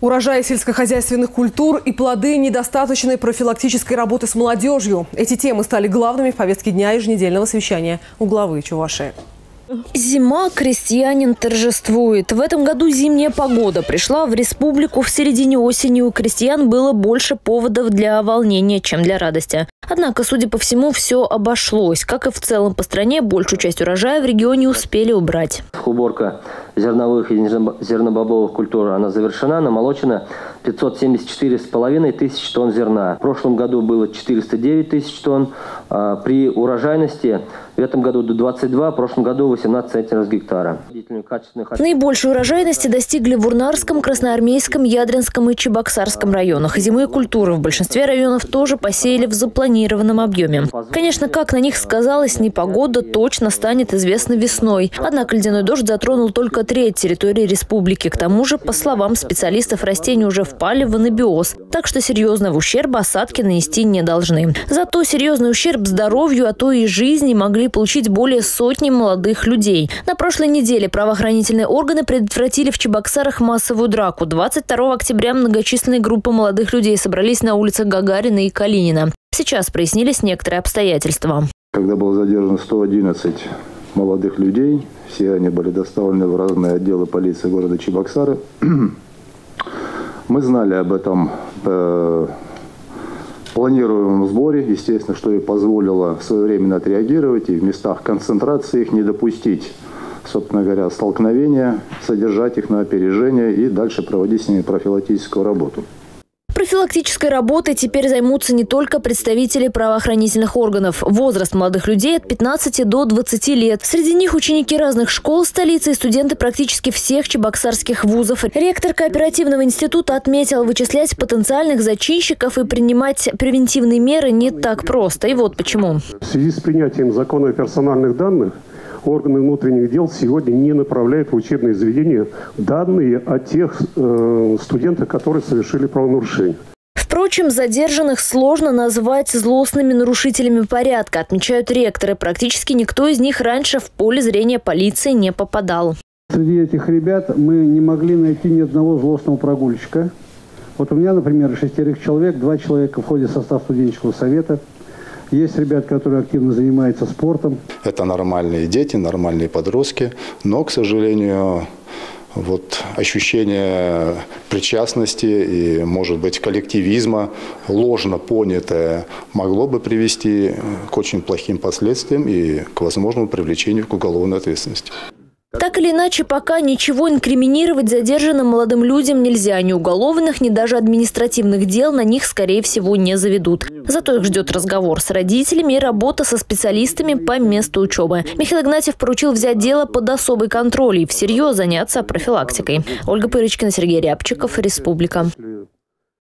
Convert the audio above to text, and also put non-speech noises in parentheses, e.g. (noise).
Урожай сельскохозяйственных культур и плоды недостаточной профилактической работы с молодежью. Эти темы стали главными в повестке дня еженедельного совещания у главы Чувашии. Зима, крестьянин торжествует. В этом году зимняя погода пришла в республику в середине осени. У крестьян было больше поводов для волнения, чем для радости. Однако, судя по всему, все обошлось. Как и в целом по стране, большую часть урожая в регионе успели убрать. Уборка зерновых и зернобобовых культур, она завершена, намолочено 574,5 тысяч тонн зерна. В прошлом году было 409 тысяч тонн. А при урожайности в этом году до 22, в прошлом году 18 центнеров с гектара. Наибольшей урожайности достигли в Урнарском, Красноармейском, Ядринском и Чебоксарском районах. Зимые культуры в большинстве районов тоже посеяли в запланированном объеме. Конечно, как на них сказалось, непогода точно станет известна весной. Однако ледяной дождь затронул только треть территории республики. К тому же, по словам специалистов, растения уже впали в анабиоз. Так что серьезного ущерба осадки нанести не должны. Зато серьезный ущерб здоровью, а то и жизни могли получить более сотни молодых людей. На прошлой неделе правоохранительные органы предотвратили в Чебоксарах массовую драку. 22 октября многочисленные группы молодых людей собрались на улицах Гагарина и Калинина. Сейчас прояснились некоторые обстоятельства. Когда было задержано 111 молодых людей, все они были доставлены в разные отделы полиции города Чебоксары. (clears throat) Мы знали об этом э, планируемом сборе, естественно, что и позволило своевременно отреагировать и в местах концентрации их не допустить, собственно говоря, столкновения, содержать их на опережение и дальше проводить с ними профилактическую работу. Профилактической работой теперь займутся не только представители правоохранительных органов. Возраст молодых людей от 15 до 20 лет. Среди них ученики разных школ столицы и студенты практически всех чебоксарских вузов. Ректор кооперативного института отметил, вычислять потенциальных зачинщиков и принимать превентивные меры не так просто. И вот почему. В связи с принятием закона о персональных данных органы внутренних дел сегодня не направляют в учебные заведения данные о тех э, студентах, которые совершили правонарушение. Впрочем, задержанных сложно назвать злостными нарушителями порядка, отмечают ректоры. Практически никто из них раньше в поле зрения полиции не попадал. Среди этих ребят мы не могли найти ни одного злостного прогульщика. Вот у меня, например, шестерых человек, два человека входят в состав студенческого совета – есть ребят, которые активно занимаются спортом. Это нормальные дети, нормальные подростки, но, к сожалению, вот ощущение причастности и, может быть, коллективизма, ложно понятое, могло бы привести к очень плохим последствиям и к возможному привлечению к уголовной ответственности. Так или иначе, пока ничего инкриминировать задержанным молодым людям нельзя. Ни уголовных, ни даже административных дел на них, скорее всего, не заведут. Зато их ждет разговор с родителями и работа со специалистами по месту учебы. Михаил Игнатьев поручил взять дело под особый контроль и всерьез заняться профилактикой. Ольга Пырочкина, Сергей Рябчиков, Республика.